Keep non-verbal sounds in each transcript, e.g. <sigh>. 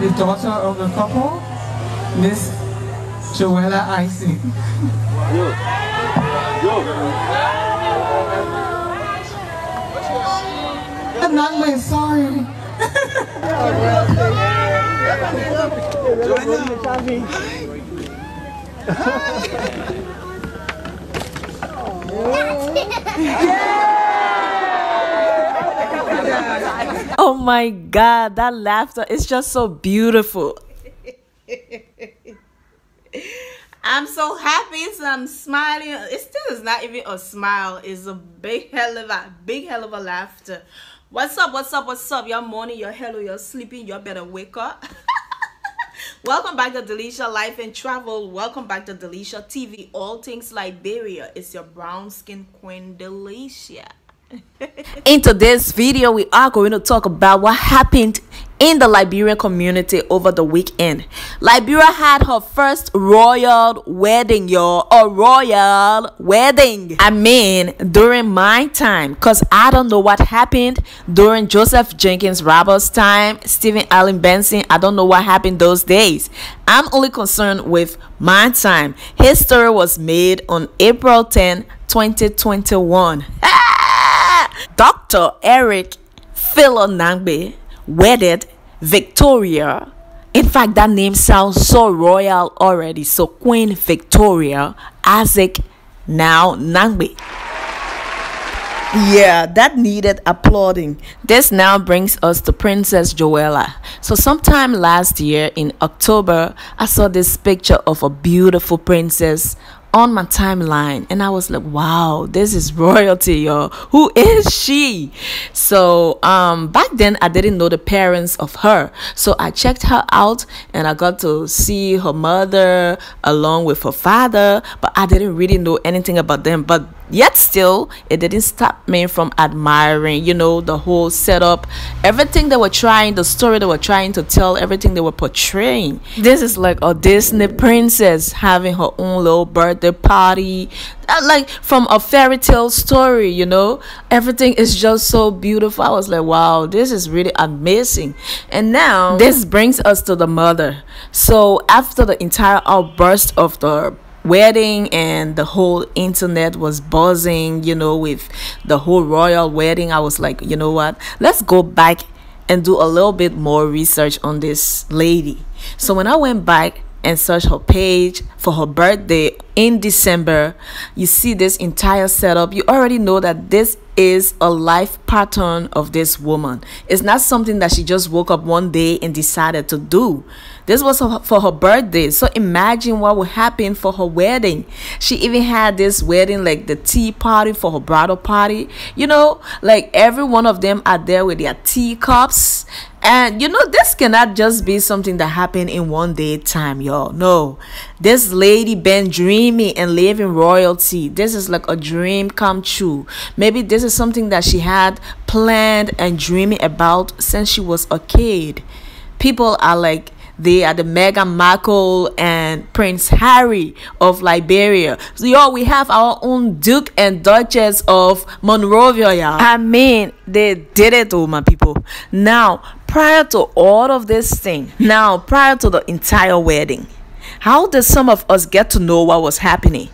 the daughter of the couple, Miss Joella Icing. Yo. Yo. Nangbe, sorry. <laughs> oh my god, that laughter is just so beautiful. I'm so happy, so I'm smiling. It still is not even a smile, it's a big hell of a big hell of a laughter. What's up? What's up? What's up? You're morning, you're hello, you're sleeping, you better wake up. <laughs> Welcome back to De Licia Life and Travel. Welcome back to De Licia TV. All things Liberia. It's your brown skin queen De Licia. In today's video, we are going to talk about what happened in the Liberian community over the weekend. Liberia had her first royal wedding, y'all. A royal wedding. I mean, during my time, because I don't know what happened during Joseph Jenkins Roberts' time, Stephen Allen Benson. I don't know what happened those days. I'm only concerned with my time. History was made on April 10, 2021. <laughs> Dr. Eric Philonangbe wedded Victoria. In fact, that name sounds so royal already. So Queen Victoria Isaac now Nangbe. Yeah, that needed applauding. This now brings us to Princess Joella. So, sometime last year in October, I saw this picture of a beautiful princess on my timeline and I was like, wow, this is royalty, yo. Who is she? So um back then I didn't know the parents of her. So I checked her out and I got to see her mother along with her father, but I didn't really know anything about them. But Yet still, it didn't stop me from admiring, you know, the whole setup, everything they were trying, the story they were trying to tell, everything they were portraying. This is like a Disney princess having her own little birthday party, uh, like from a fairy tale story, you know. Everything is just so beautiful. I was like, wow, this is really amazing. And now, this brings us to the mother. So, after the entire outburst of the wedding and the whole internet was buzzing you know with the whole royal wedding i was like you know what let's go back and do a little bit more research on this lady so when i went back and searched her page for her birthday in december you see this entire setup you already know that this is a life pattern of this woman. It's not something that she just woke up one day and decided to do. This was for her birthday. So imagine what would happen for her wedding. She even had this wedding, like the tea party for her bridal party. You know, like every one of them are there with their teacups and you know, this cannot just be something that happened in one day time, y'all. No. This lady been dreaming and living royalty. This is like a dream come true. Maybe this is something that she had planned and dreaming about since she was a kid. People are like they are the Meghan Markle and Prince Harry of Liberia. So, y'all, we have our own Duke and Duchess of Monrovia, y'all. I mean, they did it, oh, my people. Now, prior to all of this thing, now prior to the entire wedding, how did some of us get to know what was happening?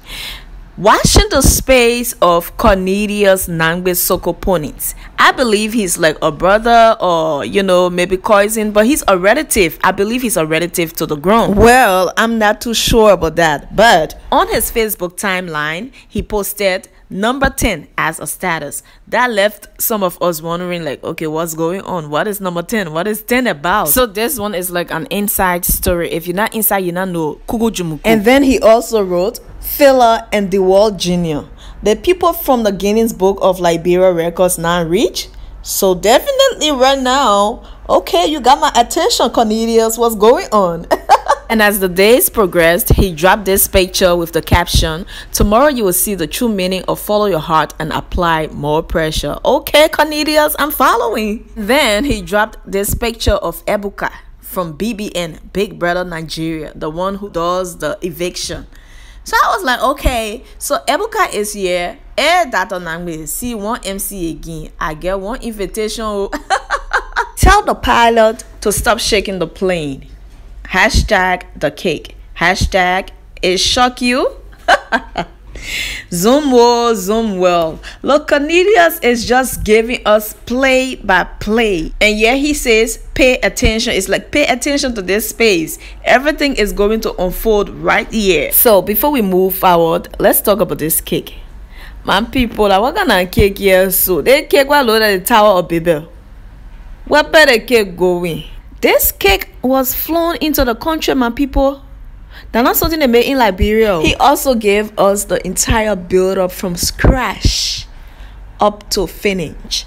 Watching the space of Cornelius Nangbe Sokoponis, I believe he's like a brother or, you know, maybe cousin, but he's a relative. I believe he's a relative to the grown. Well, I'm not too sure about that. But on his Facebook timeline, he posted number 10 as a status. That left some of us wondering like okay what's going on? What is number 10 what is 10 about? So this one is like an inside story. If you're not inside you not know. And then he also wrote Fila and the World Junior the people from the Guinness Book of Liberia records now reach so definitely right now okay you got my attention Cornelius. What's going on <laughs> And as the days progressed, he dropped this picture with the caption, Tomorrow you will see the true meaning of follow your heart and apply more pressure. Okay, Cornelius, I'm following. Then he dropped this picture of Ebuka from BBN, Big Brother Nigeria, the one who does the eviction. So I was like, okay, so Ebuka is here. Eh, that on see one MC again. I get one invitation. <laughs> Tell the pilot to stop shaking the plane. Hashtag the cake. Hashtag it shock you. <laughs> Zoom well, zoom well. Look, Cornelius is just giving us play by play. And yeah, he says, pay attention. It's like, pay attention to this space. Everything is going to unfold right here. So, before we move forward, let's talk about this cake. Man, people, like, what kind of cake here? So, they cake was loaded the Tower of Babel. Where better cake going? This cake was flown into the country, man, people they're not something they made in Liberia. He also gave us the entire build up from scratch up to finish.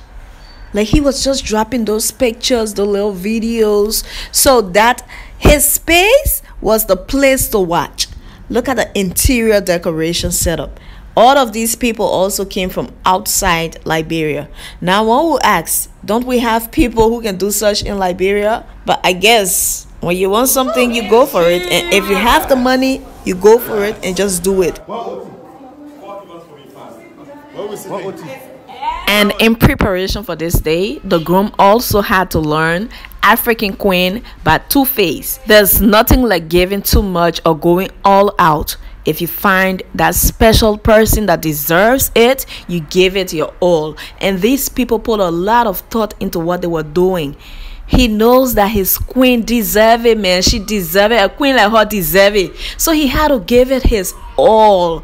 Like he was just dropping those pictures, the little videos, so that his space was the place to watch. Look at the interior decoration setup. All of these people also came from outside Liberia. Now, one will ask, don't we have people who can do such in Liberia? But I guess when you want something, you go for it. And if you have the money, you go for it and just do it. And in preparation for this day, the groom also had to learn African Queen by 2face. There's nothing like giving too much or going all out. If you find that special person that deserves it, you give it your all. And these people put a lot of thought into what they were doing. He knows that his queen deserve it, man. She deserve it. A queen like her deserve it. So he had to give it his all.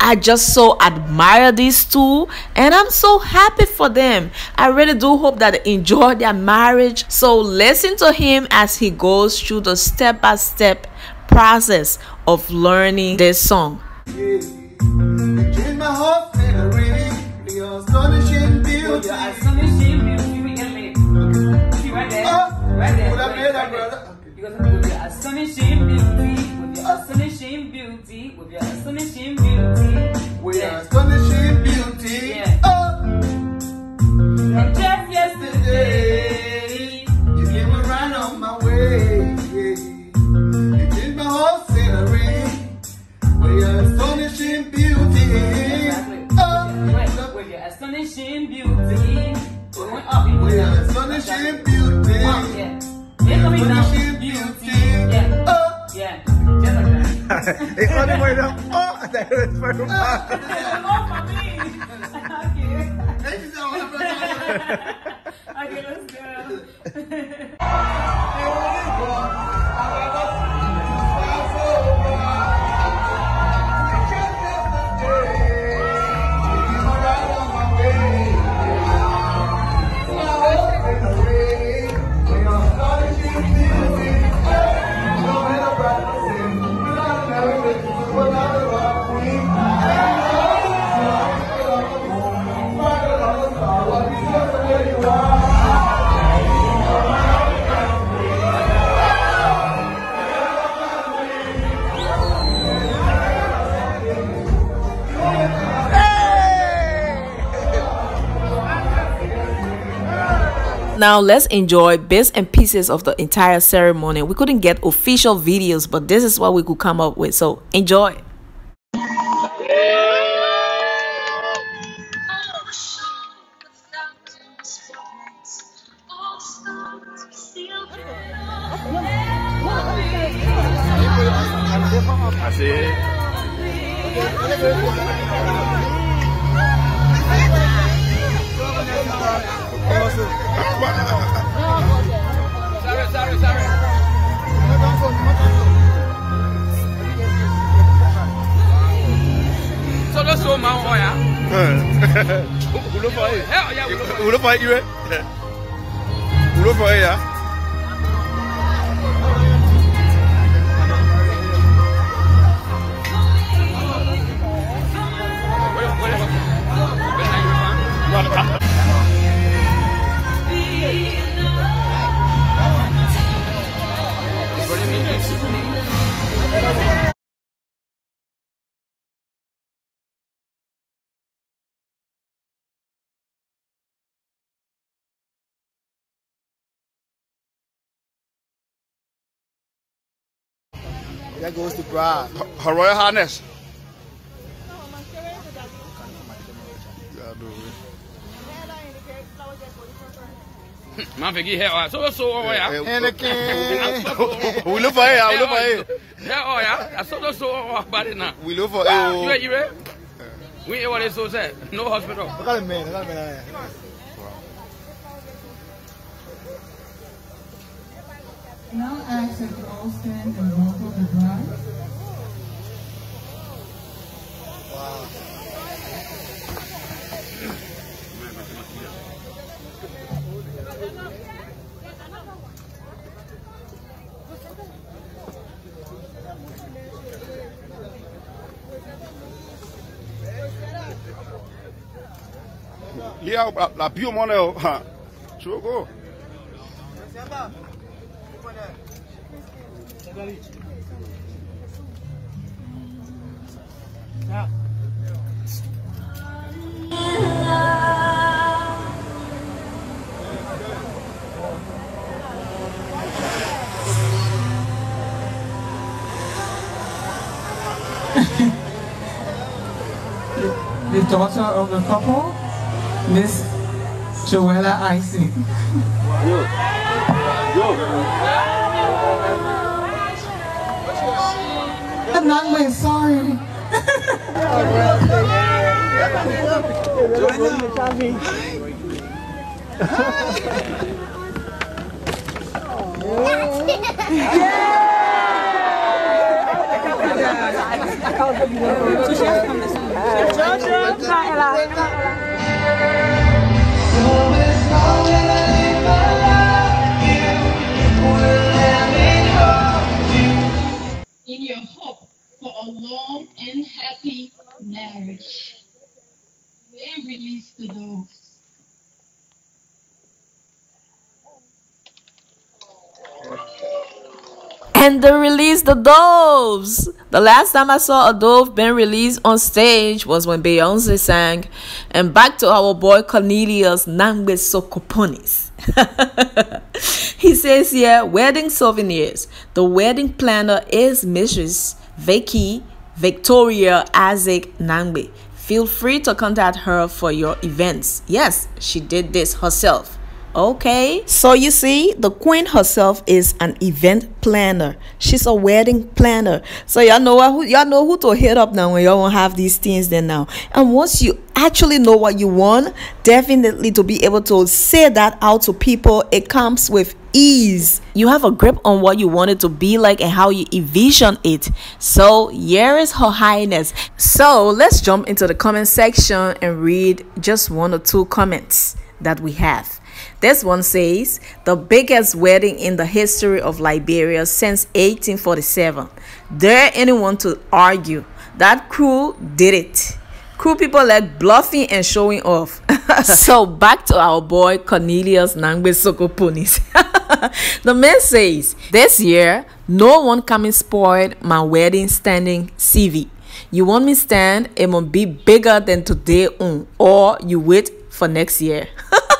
I just so admire these two and I'm so happy for them. I really do hope that they enjoy their marriage. So listen to him as he goes through the step by step process of learning this song. astonishing beauty, with your astonishing beauty. With your astonishing beauty. Yeah. Your astonishing beauty. Yeah. Astonishing beauty. Yeah. Oh. Yeah. Just like that. it's only way up. Oh, that was for Okay. <laughs> <laughs> Now let's enjoy bits and pieces of the entire ceremony. We couldn't get official videos, but this is what we could come up with. So enjoy. so ma ń ọ̀yà. wùlò fọ yìí. wùlò fọ yìí rẹ. wùlò fọ yìí ya. That goes to bride. Her Royal Highness. <laughs> Man, forget hair oil. So, so, oh, yeah. Eh, Anakin. <laughs> We look for it. We look for it. Hair oil, yeah. I saw the so, oh, body now. We look for ah, You oh. ready, it. you ready? We ain't what they so said. No hospital. Look at the man. Look at the man. Now ask that you all stand and welcome the bride. Lia, la- la bio mon là. Ha. Tu The daughter of the couple, Miss Joella Icing. I'm not my sorry. in May release the. And they released the doves. The last time I saw a dove being released on stage was when Beyonce sang. And back to our boy Cornelius Nangbe Sokoponis. <laughs> he says here, wedding souvenirs. The wedding planner is Mrs. Vicky Victoria Isaac Nangbe. Feel free to contact her for your events. Yes, she did this herself. Okay, so you see, the queen herself is an event planner. She's a wedding planner. So y'all know who y'all know who to hit up now when y'all won't have these things then now. And once you actually know what you want, definitely to be able to say that out to people, it comes with ease. You have a grip on what you want it to be like and how you envision it. So here is her highness. So let's jump into the comment section and read just one or two comments that we have. This one says, the biggest wedding in the history of Liberia since 1847. Dare anyone to argue that crew did it? Crew people like bluffing and showing off. <laughs> so back to our boy Cornelius Nangbe Sokoponis. <laughs> the man says, this year, no one coming spoiled my wedding standing CV. You want me stand, it must be bigger than today on, or you wait for next year. <laughs>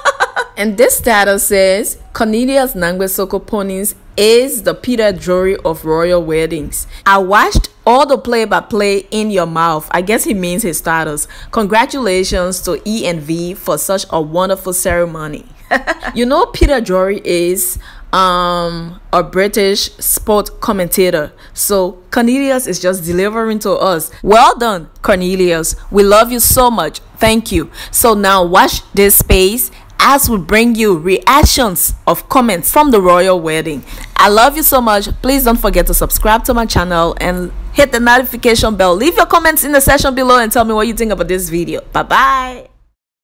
And this status says Cornelius Sokoponis is the Peter Drury of royal weddings. I watched all the play by play in your mouth. I guess he means his status. Congratulations to E and V for such a wonderful ceremony. <laughs> you know Peter Drury is um a British sport commentator. So Cornelius is just delivering to us. Well done, Cornelius. We love you so much. Thank you. So now watch this space as we bring you reactions of comments from the royal wedding. I love you so much. Please don't forget to subscribe to my channel and hit the notification bell. Leave your comments in the section below and tell me what you think about this video. Bye bye.